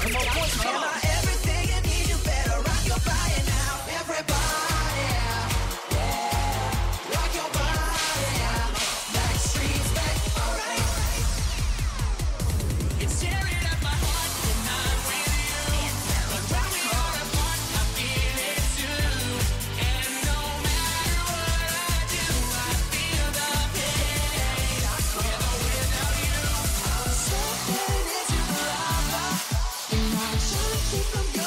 everything keep from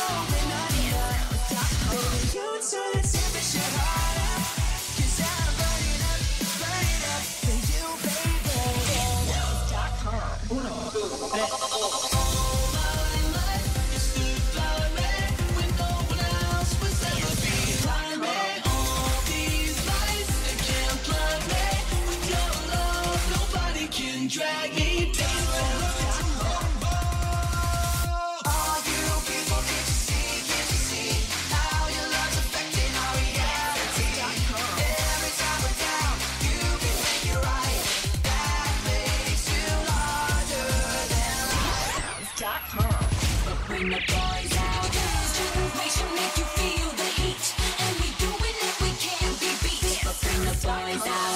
boys out.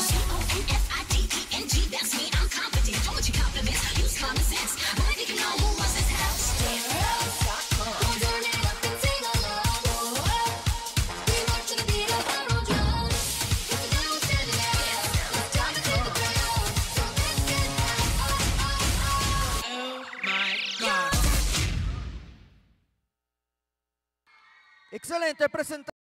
Excelente presentación.